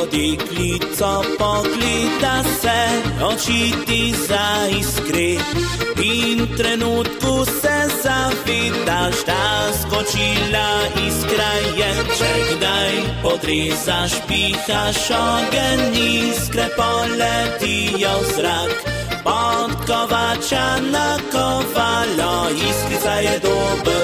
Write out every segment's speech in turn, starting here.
deklico pogleda se, oči ti zaiskri. In trenutku se zavedaš, da skočila iskra je, če kdaj podrezaš, pihaš ogen, iskre poletijo v zrak. Pod kovača na kovalo, iskrica je dober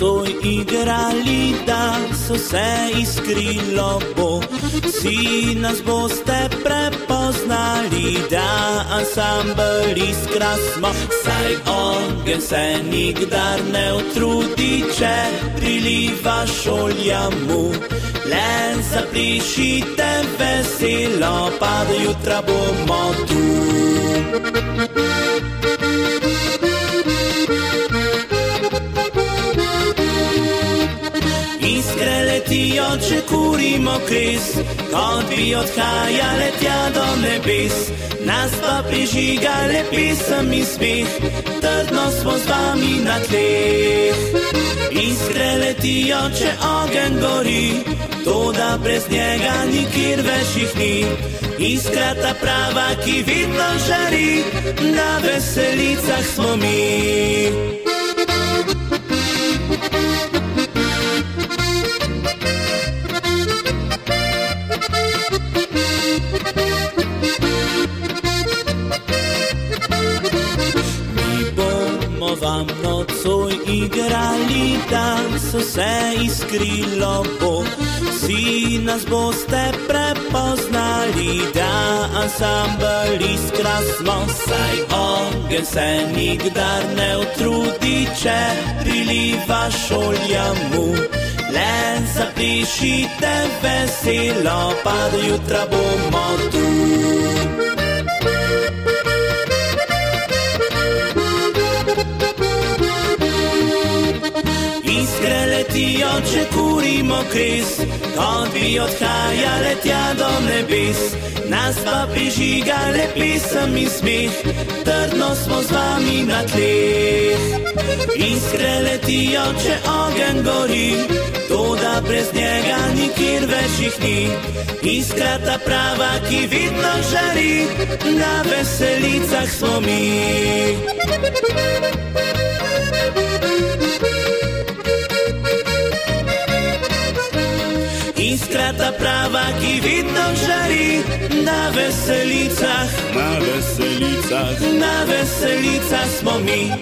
nocoj igrali, da so se iskrilo bo. Vsi nas boste prepoznali, da ansambl iskra smo. Saj ogen se nikdar ne utrudi, če prilivaš olja mu. Le zaplišite veselo, pa do jutra bomo tu. Iskre letijo, če kurimo kris, kot bi odhajale tja do nebes. Nas pa prižigale pisem in smeh, trdno smo z vami na tleh. Iskre letijo, če ogen gori, to da brez njega nikjer več jih ni. Iskra ta prava, ki vidno žari, na veselicah smo mi. Mi bomo vam nocoj igrali, da so se iskrilo bo. Vsi nas boste prepoznali, da ansambl iskra smo. Saj ogen se nikdar ne utrudi, če prilivaš olja mu. Le zapišite veselo, pa do jutra bomo letijo, če kurimo kris, kot bi odhajale tja do nebes. Nas pa prižigale pisem in smeh, trdno smo z vami na tleh. Iskre letijo, če ogen gori, to da brez njega nikjer več jih ni. Iskra ta prava, ki vidno žari, na veselicah smo mi. Iskra ta prava, ki vidno žari. Na veselicah, Na veselicah. Na veselicah smo mi.